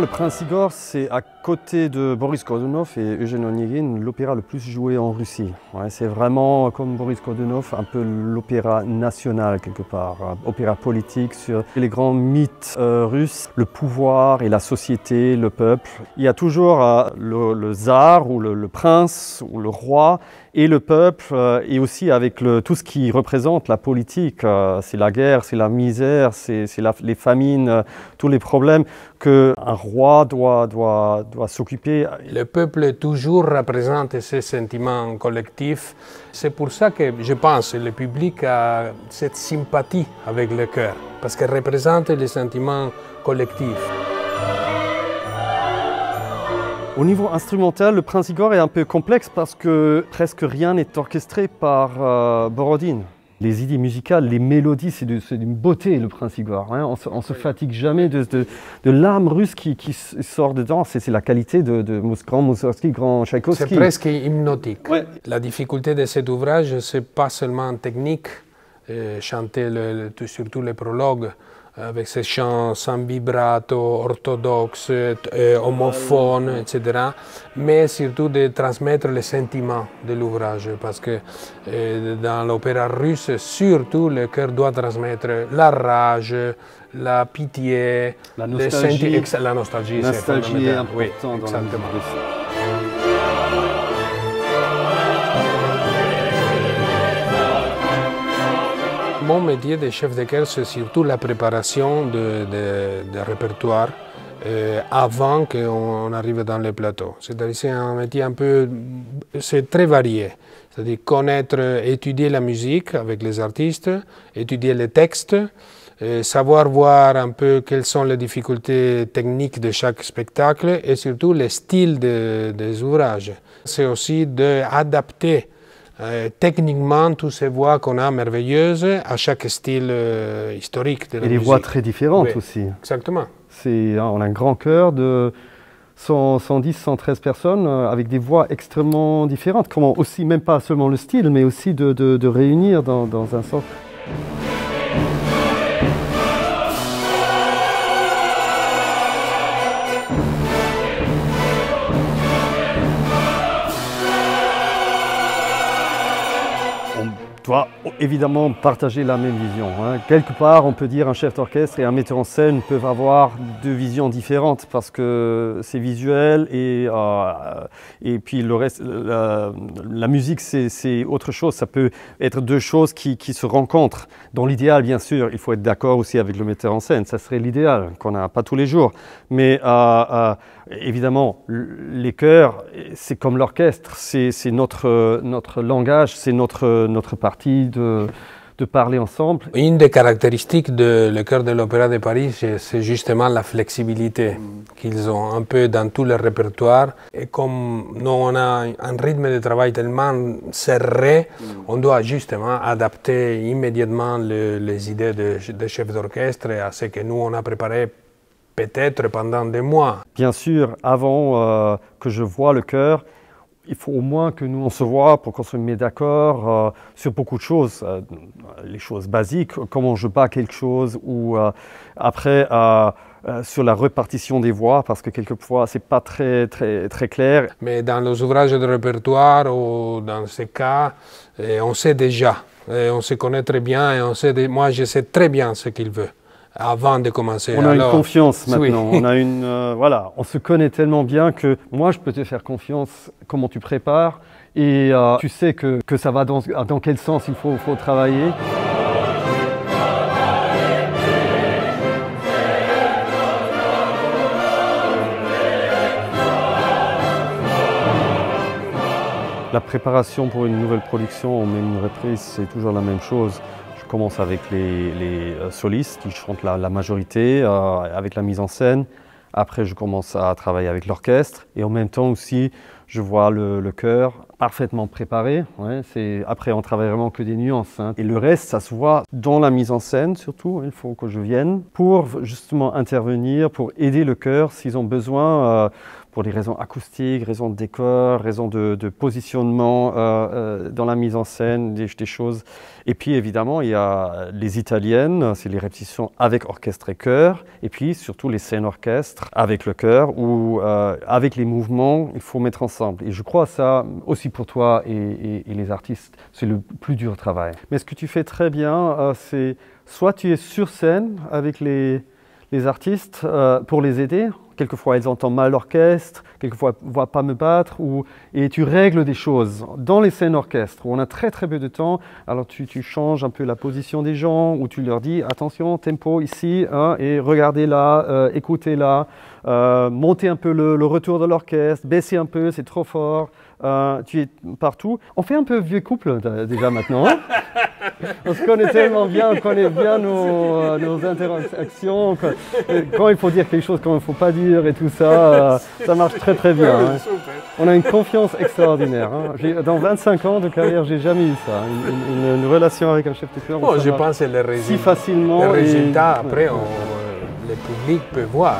le Prince Igor, c'est à côté de Boris Godunov et Eugène Onegin, l'opéra le plus joué en Russie. c'est vraiment, comme Boris Godunov, un peu l'opéra national quelque part, opéra politique sur les grands mythes euh, russes, le pouvoir et la société, le peuple. Il y a toujours euh, le, tsar ou le, prince ou le roi et le peuple, euh, et aussi avec tout ce qui représente la politique. c'est la guerre, c'est la misère, c'est les famines, tous les problèmes qu'un roi doit s'occuper. Le peuple toujours représente ces sentiments collectifs. C'est pour ça que je pense que le public a cette sympathie avec le cœur, parce qu'il représente les sentiments collectifs. Au niveau instrumental, le Prince Igor est un peu complexe parce que presque rien n'est orchestré par euh, Borodine. Les idées musicales, les mélodies, c'est d'une beauté, le Prince Igor. Hein. On ne se, fatigue jamais de, de, l'âme russe qui, sort dedans. C'est la qualité de, de grand Moussorgsky, grand Tchaïkovski. C'est presque hypnotique. La difficulté de cet ouvrage, c'est pas seulement technique, euh, chanter surtout les prologues, avec ses chants sans vibrato, orthodoxes, euh, homophones, etc. Mais surtout de transmettre les sentiments de l'ouvrage, parce que euh, dans l'opéra russe, surtout, le cœur doit transmettre la rage, la pitié, la nostalgie. la nostalgie. Oui, exactement. Mon métier de chef de chœur, c'est surtout la préparation de, répertoire euh, avant qu'on arrive dans les plateaux. C'est-à-dire c'est un métier un peu, c'est très varié. C'est-à-dire connaître, étudier la musique avec les artistes, étudier les textes, euh, savoir voir un peu quelles sont les difficultés techniques de chaque spectacle et surtout les styles des ouvrages. C'est aussi d'adapter euh, techniquement, toutes ces voix qu'on a merveilleuses à chaque style euh, historique de la Et des voix très différentes aussi. Exactement. C'est, on a un grand chœur de 110, 113 personnes euh, avec des voix extrêmement différentes. Comment aussi, même pas seulement le style, mais aussi de, de, réunir dans, dans un sens. Doit évidemment partager la même vision. Hein. Quelque part, on peut dire un chef d'orchestre et un metteur en scène peuvent avoir deux visions différentes parce que c'est visuel et, euh, et puis le reste, la, musique c'est autre chose. Ça peut être deux choses qui, se rencontrent. Dans l'idéal, bien sûr, il faut être d'accord aussi avec le metteur en scène. Ça serait l'idéal qu'on n'a pas tous les jours. Mais euh, euh, évidemment, les chœurs, c'est comme l'orchestre, c'est notre, notre langage, c'est notre, notre partie de, de parler ensemble. Une des caractéristiques de le chœur de l'Opéra de Paris, c'est justement la flexibilité qu'ils ont un peu dans tout le répertoire. Et comme nous, on a un rythme de travail tellement serré, on doit justement adapter immédiatement les idées de, de chef d'orchestre à ce que nous, on a préparé peut-être pendant des mois. Bien sûr, avant euh, que je vois le chœur, il faut au moins que nous on se voit pour qu'on se mette d'accord euh, sur beaucoup de choses, euh, les choses basiques, comment je bats quelque chose, ou après sur la répartition des voix, parce que quelquefois c'est pas très, très, très clair. Mais dans les ouvrages de répertoire ou dans ces cas, on sait déjà, on se connaît très bien et on sait, moi je sais très bien ce qu'il veut avant de commencer. On a une confiance maintenant. On a une, euh, voilà, on se connaît tellement bien que moi, je peux te faire confiance. Comment tu prépares et euh, tu sais que, que, ça va dans, dans quel sens il faut, faut travailler. La préparation pour une nouvelle production ou même une reprise, c'est toujours la même chose. Je commence avec les, euh, solistes qui chantent la, majorité, euh, avec la mise en scène. Après, je commence à travailler avec l'orchestre et en même temps aussi, je vois le, chœur parfaitement préparé. après, on travaille vraiment que des nuances. Hein. Et le reste, ça se voit dans la mise en scène surtout. Il faut que je vienne pour justement intervenir, pour aider le chœur s'ils ont besoin. Euh, pour des raisons acoustiques, raisons de décor, raisons de, positionnement euh, euh, dans la mise en scène, des, choses. Et puis évidemment, il y a les italiennes, c'est les répétitions avec orchestre et chœur, et puis surtout les scènes orchestres avec le chœur, euh, avec les mouvements, il faut mettre Et je crois ça aussi pour toi et, les artistes, c'est le plus dur travail. Mais ce que tu fais très bien, c'est soit tu es sur scène avec les, les artistes pour les aider, quelquefois ils entendent mal l'orchestre, quelquefois ils ne voient pas me battre, ou, et tu règles des choses. Dans les scènes orchestres, où on a très très peu de temps, alors tu, changes un peu la position des gens, ou tu leur dis attention, tempo ici, hein, et regardez là, euh, écoutez là, euh, montez un peu le retour de l'orchestre, baissez un peu, c'est trop fort. Euh, tu es partout. On fait un peu vieux couple déjà maintenant. Hein. on se connaît tellement bien, on connaît bien nos, euh, interactions. Quand, il faut dire quelque chose, quand il ne faut pas dire et tout ça, euh, ça marche très très bien. Hein. On a une confiance extraordinaire. Hein. Dans 25 ans de carrière, j'ai jamais eu ça. Une, relation avec un chef de chœur. je pense que si facilement. Les résultats, après, le public peut voir.